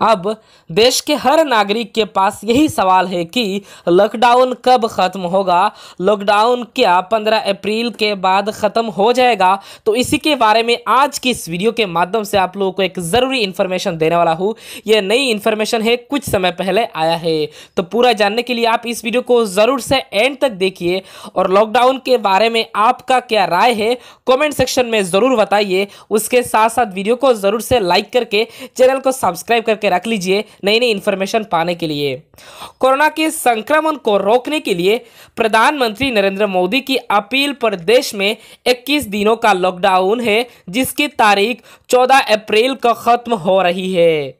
अब देश के हर नागरिक के पास यही सवाल है कि लॉकडाउन कब ख़त्म होगा? लॉकडाउन क्या 15 अप्रैल के बाद ख़त्म हो जाएगा? तो इसी के बारे में आज की इस वीडियो के माध्यम से आप लोगों को एक ज़रूरी इन्फॉर्मेशन देने वाला हूँ। यह नई इन्फॉर्मेशन है, कुछ समय पहले आया है। तो पूरा जानने के लिए आप इस वीडियो को ज़रूर से एंड तक देखिए और लॉकडाउन के बारे में आपका क्या राय है कॉमेंट सेक्शन में ज़रूर बताइए। उसके साथ साथ वीडियो को ज़रूर से लाइक करके चैनल को सब्सक्राइब करके रख लीजिए नई नई इन्फॉर्मेशन पाने के लिए। कोरोना के संक्रमण को रोकने के लिए प्रधानमंत्री नरेंद्र मोदी की अपील पर देश में 21 दिनों का लॉकडाउन है, जिसकी तारीख 14 अप्रैल को खत्म हो रही है।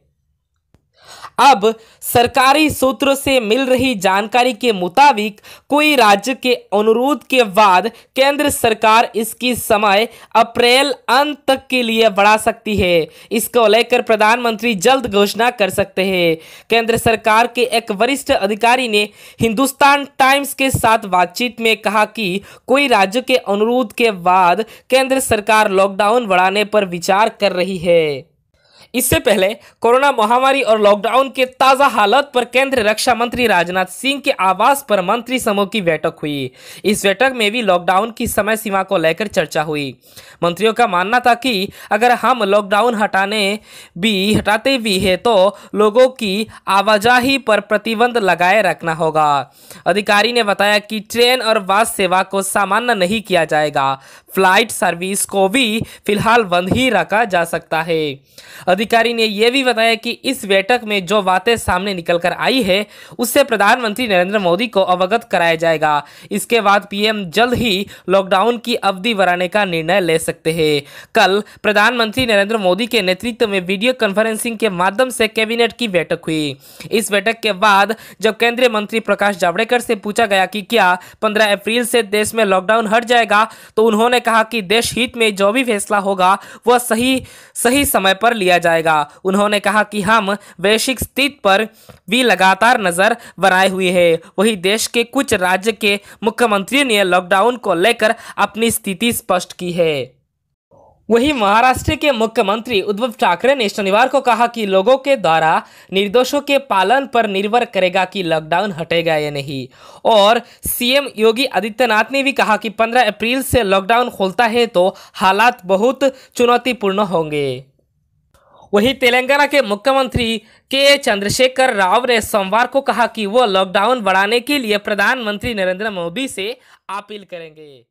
अब सरकारी सूत्रों से मिल रही जानकारी के मुताबिक कोई राज्य के अनुरोध के बाद केंद्र सरकार इसकी समय अप्रैल अंत तक के लिए बढ़ा सकती है। इसको लेकर प्रधानमंत्री जल्द घोषणा कर सकते हैं। केंद्र सरकार के एक वरिष्ठ अधिकारी ने हिंदुस्तान टाइम्स के साथ बातचीत में कहा कि कोई राज्य के अनुरोध के बाद केंद्र सरकार लॉकडाउन बढ़ाने पर विचार कर रही है। इससे पहले कोरोना महामारी और लॉकडाउन के ताज़ा हालत पर केंद्रीय रक्षा मंत्री राजनाथ सिंह के आवास पर मंत्री समूह की बैठक हुई। इस बैठक में भी लॉकडाउन की समय सीमा को लेकर चर्चा हुई। मंत्रियों का मानना था कि अगर हम लॉकडाउन हटाने भी, हटाते भी है तो लोगों की आवाजाही पर प्रतिबंध लगाए रखना होगा। अधिकारी ने बताया कि ट्रेन और बस सेवा को सामान्य नहीं किया जाएगा। फ़्लाइट सर्विस को भी फ़िलहाल बंद ही रखा जा सकता है। अधिकारी ने यह भी बताया कि इस बैठक में जो बातें सामने निकल कर आई है, उससे प्रधानमंत्री नरेंद्र मोदी को अवगत कराया जाएगा। इसके बाद पीएम जल्द ही लॉकडाउन की अवधि बढ़ाने का निर्णय ले सकते हैं। कल प्रधानमंत्री नरेंद्र मोदी के नेतृत्व में वीडियो कॉन्फ्रेंसिंग के माध्यम से कैबिनेट की बैठक हुई। इस बैठक के बाद जब केंद्रीय मंत्री प्रकाश जावड़ेकर से पूछा गया कि क्या पंद्रह अप्रैल से देश में लॉकडाउन हट जाएगा तो उन्होंने कहा कि देश हित में जो भी फैसला होगा, वह सही सही समय पर लिया जाएगा। उन्होंने कहा कि हम वैश्विक स्थिति पर भी लगातार नज़र बनाए हुए हैं। वही देश के कुछ राज्य के मुख्यमंत्रियों ने लॉकडाउन को लेकर अपनी स्थिति स्पष्ट की है। वहीं महाराष्ट्र के मुख्यमंत्री उद्धव ठाकरे ने शनिवार को कहा कि लोगों के द्वारा निर्देशों के पालन पर निर्भर करेगा कि लॉकडाउन हटेगा या नहीं। और सीएम योगी आदित्यनाथ ने भी कहा कि 15 अप्रैल से लॉकडाउन खोलता है तो हालात बहुत चुनौतीपूर्ण होंगे। वहीं तेलंगाना के मुख्यमंत्री के चंद्रशेखर राव ने सोमवार को कहा कि वो लॉकडाउन बढ़ाने के लिए प्रधानमंत्री नरेंद्र मोदी से अपील करेंगे।